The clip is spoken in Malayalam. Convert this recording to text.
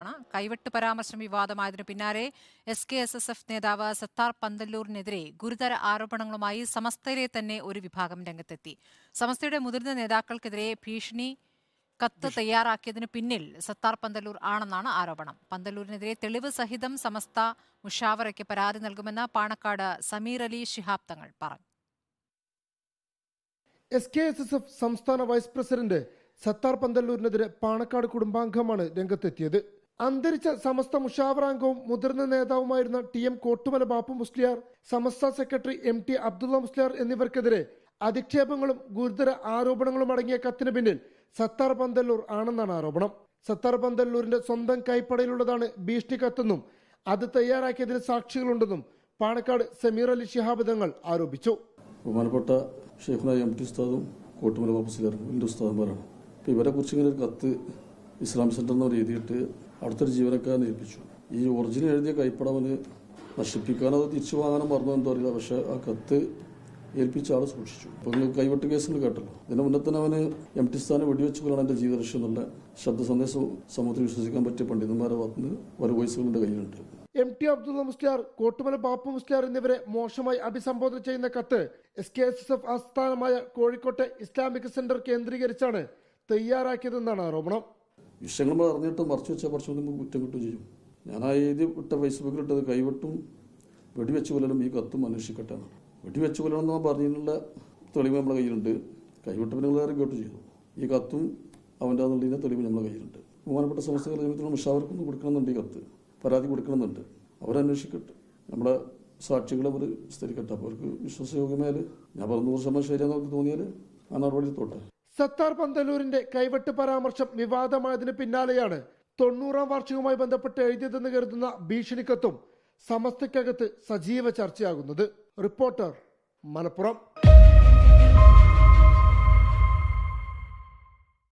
ആണ്. കൈവെട്ട് പരാമർശം വിവാദമായതിനു പിന്നാലെ S K S S F നേതാവ് സത്താർ പന്തല്ലൂരിനെതിരെ ഗുരുതര ആരോപണങ്ങളുമായി സമസ്തയിലെ തന്നെ ഒരു വിഭാഗം രംഗത്തെത്തി. സമസ്തയുടെ മുതിർന്ന നേതാക്കൾക്കെതിരെ ഭീഷണി കത്ത് തയ്യാറാക്കിയതിനു പിന്നിൽ സത്താർ പന്തല്ലൂർ ആണെന്നാണ് ആരോപണം. പന്തല്ലൂരിനെതിരെ തെളിവ് സഹിതം സമസ്ത മുഷാവറയ്ക്ക് പരാതി നൽകുമെന്ന് പാണക്കാട് സമീർ അലി ശിഹാബ് തങ്ങൾ പറഞ്ഞു. S K S S F സംസ്ഥാന വൈസ് പ്രസിഡന്റ് സത്താർ പന്തല്ലൂരിനെതിരെ പാണക്കാട് കുടുംബാംഗമാണ് രംഗത്തെത്തിയത്. അന്തരിച്ച സമസ്ത മുഷാവറാംഗവും മുതിർന്ന നേതാവുമായിരുന്ന T M Kottumala Bapu Musliyar Samastha secretary M T Abdulla Musliyar എന്നിവർക്കെതിരെ അധിക്ഷേപങ്ങളും ഗുരുതര ആരോപണങ്ങളും അടങ്ങിയ കത്തിന് പിന്നിൽ സത്താർ പന്തല്ലൂർ ആണെന്നാണ് ആരോപണം. സത്താർ പന്തല്ലൂരിന്റെ സ്വന്തം കൈപ്പടയിലുള്ളതാണ് ഭീഷണി കത്തെന്നും അത് തയ്യാറാക്കിയതിന് സാക്ഷികളുണ്ടെന്നും പാണക്കാട് സമീർ അലി ശിഹാബ് തങ്ങൾ ആരോപിച്ചു. ബഹുമാനപ്പെട്ട ഷെയ്ഖുന എം ടി ഉസ്താദും കോട്ടുമല ഉസ്താദന്മാരാണ്. അപ്പോൾ ഇവരെ കുറിച്ച് ഇങ്ങനെ ഒരു കത്ത് ഇസ്ലാം സെന്റർ എന്ന് എഴുതിയിട്ട് അവിടുത്തെ ഒരു ജീവനക്കാരനെ ഏൽപ്പിച്ചു. ഈ ഒറിജിനൽ എഴുതിയ കൈപ്പട നശിപ്പിക്കാനോ അത് തിരിച്ചു വാങ്ങാനോ മറന്നോ എന്തോ അറിയില്ല പക്ഷെ ആ കത്ത് ഏൽപ്പിച്ച ആൾ സൂക്ഷിച്ചു. അപ്പോൾ നിങ്ങൾ കൈവെട്ട് കേസുകൾ കേട്ടല്ലോ. ഇതിന് മുന്നേ തന്നെ അവന് എം ടി സ്ഥാനം വെടിവെച്ച് കൊല്ലാണ് എന്റെ ജീവിത ലക്ഷ്യം എന്നുള്ള ശബ്ദ സന്ദേശം സമൂഹത്തിൽ വിശ്വസിക്കാൻ പറ്റിയ പണ്ഡിതന്മാരെ ഭാഗത്തുനിന്ന് പല വോയിസുകളുടെ കയ്യിലുണ്ട്. എം ടി അബ്ദുള്ള മുസ്ലിയാർ കോട്ടുമല ബാപ്പു മുസ്ലിയാർ എന്നിവരെ മോശമായി അഭിസംബോധന ചെയ്യുന്ന കത്ത് S K S S F ആസ്ഥാനമായ കോഴിക്കോട്ടെ ഇസ്ലാമിക് സെന്റർ കേന്ദ്രീകരിച്ചാണ് തയ്യാറാക്കിയതെന്നാണ് ആരോപണം. വിഷയങ്ങൾ നമ്മൾ അറിഞ്ഞിട്ട് മറച്ചു വെച്ചാൽ കുറച്ച് നമുക്ക് കുറ്റം കിട്ടും ചെയ്യും. ഞാൻ ആ എഴുതി വിട്ട ഫേസ്ബുക്കിൽ ഇട്ടത് കൈവെട്ടും വെടിവെച്ച് കൊല്ലണം ഈ കത്തും അന്വേഷിക്കട്ടെ എന്നാണ് വെടിവെച്ച് കൊല്ലണം എന്ന് പറഞ്ഞതിനുള്ള തെളിവ് നമ്മുടെ കയ്യിലുണ്ട്. കൈവിട്ട പിന്നെ നിങ്ങൾ കേട്ട് ചെയ്തു. ഈ കത്തും അവന്റെ അതുള്ളതിന്റെ തെളിവ് നമ്മുടെ കയ്യിലുണ്ട്. ബഹുമാനപ്പെട്ട സമസ്ത നിയമത്തിലുള്ള മുഷാവർക്കൊന്ന് കൊടുക്കണമെന്നുണ്ട് ഈ കത്ത്. പരാതി കൊടുക്കണമെന്നുണ്ട്. അവരന്വേഷിക്കട്ടെ നമ്മുടെ സാക്ഷികളെ അവർ സ്ഥിരിക്കട്ടെ അപ്പോൾ അവർക്ക് വിശ്വാസയോഗ്യമായാൽ ഞാൻ പറഞ്ഞ നൂറ് ശതമാനം ശരിയാണെന്ന് അവർക്ക് തോന്നിയാൽ ആ നടപടി തോട്ടെ സത്താർ പന്തലൂരിന്റെ കൈവെട്ട് പരാമർശം വിവാദമായതിന് പിന്നാലെയാണ് തൊണ്ണൂറാം വാർഷികവുമായി ബന്ധപ്പെട്ട് എഴുതിയതെന്ന് കരുതുന്ന ഭീഷണിക്കത്തും സമസ്തയ്ക്കകത്ത് സജീവ ചർച്ചയാകുന്നത്. റിപ്പോർട്ടർ മലപ്പുറം.